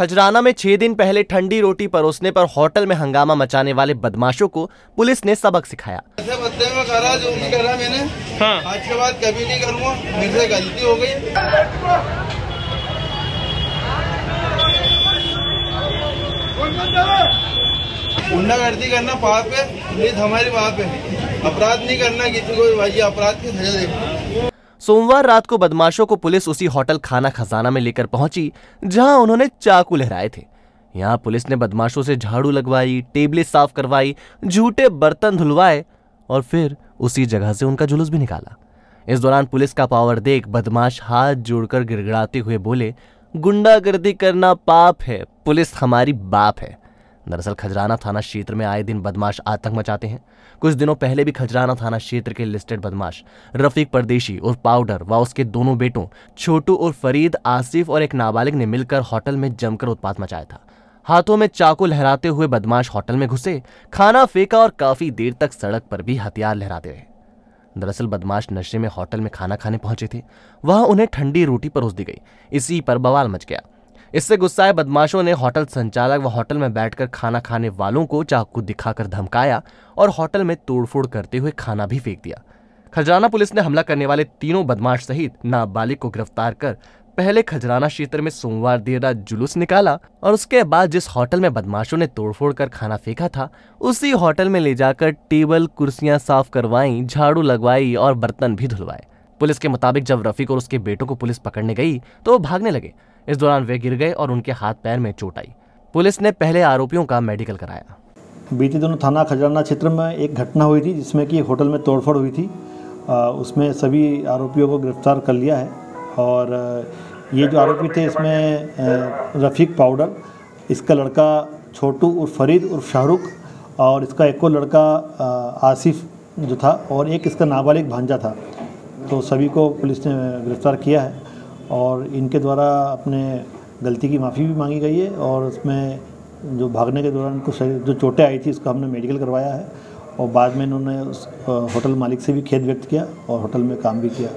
खजराना में छह दिन पहले ठंडी रोटी परोसने पर होटल में हंगामा मचाने वाले बदमाशों को पुलिस ने सबक सिखाया। ऐसे बदले में करा जो भी करा मैंने। हाँ। आज के बाद कभी नहीं करूँगा मेरे गलती हो गई। गुंडागर्दी करना पाप है पुलिस हमारी पाप है। अपराध नहीं करना किसी को भाई अपराध की सजा दे। सोमवार रात को बदमाशों को पुलिस उसी होटल खाना खजाना में लेकर पहुँची, जहाँ उन्होंने चाकू लहराए थे। यहाँ पुलिस ने बदमाशों से झाड़ू लगवाई, टेबलें साफ़ करवाई, झूठे बर्तन धुलवाए और फिर उसी जगह से उनका जुलूस भी निकाला। इस दौरान पुलिस का पावर देख बदमाश हाथ जोड़कर गिड़गिड़ाते हुए बोले, गुंडागर्दी करना पाप है, पुलिस हमारी बाप है। दरअसल खजराना थाना क्षेत्र में आए दिन बदमाश आतंक मचाते हैं। कुछ दिनों पहले भी खजराना थाना क्षेत्र के लिस्टेड बदमाश, रफीक परदेशी और पाउडर व उसके दोनों बेटों, छोटू और फरीद, आसिफ और एक नाबालिग ने मिलकर होटल में जमकर उत्पात मचाया था। हाथों में चाकू लहराते हुए बदमाश होटल में घुसे, खाना फेंका और काफ़ी देर तक सड़क पर भी हथियार लहराते रहे। दरअसल बदमाश नशे में होटल में खाना खाने पहुँचे थे। वहाँ उन्हें ठंडी रोटी परोस दी गई। इसी पर बवाल मच गया। इससे गुस्साए बदमाशों ने होटल संचालक व होटल में बैठकर खाना खाने वालों को चाकू दिखाकर धमकाया और होटल में तोड़फोड़ करते हुए खाना भी फेंक दिया। खजराना पुलिस ने हमला करने वाले तीनों बदमाश सहित नाबालिग को गिरफ़्तार कर पहले खजराना क्षेत्र में सोमवार देर रात जुलूस निकाला और उसके बाद जिस होटल में बदमाशों ने तोड़फोड़ कर खाना फेंका था, उसी होटल में ले जाकर टेबल, कुर्सियाँ साफ़ करवाई, झाड़ू लगवाई और बर्तन भी धुलवाए। पुलिस के मुताबिक जब रफीक और उसके बेटों को पुलिस पकड़ने गई तो वो भागने लगे। इस दौरान वे गिर गए और उनके हाथ पैर में चोट आई। पुलिस ने पहले आरोपियों का मेडिकल कराया। बीते दिनों थाना खजराना क्षेत्र में एक घटना हुई थी जिसमें कि होटल में तोड़फोड़ हुई थी। आ, उसमें सभी आरोपियों को गिरफ़्तार कर लिया है और ये जो आरोपी थे इसमें रफ़ीक पाउडर इसका लड़का छोटू उर्फ़ फरीद उर्फ़ शाहरुख और इसका एक और लड़का आसिफ जो था और एक इसका नाबालिग भांजा था। तो सभी को पुलिस ने गिरफ़्तार किया है। और इनके द्वारा अपने गलती की माफ़ी भी मांगी गई है और उसमें जो भागने के दौरान कुछ शरीर जो चोटें आई थी, उसका हमने मेडिकल करवाया है और बाद में इन्होंने उस होटल मालिक से भी खेद व्यक्त किया और होटल में काम भी किया।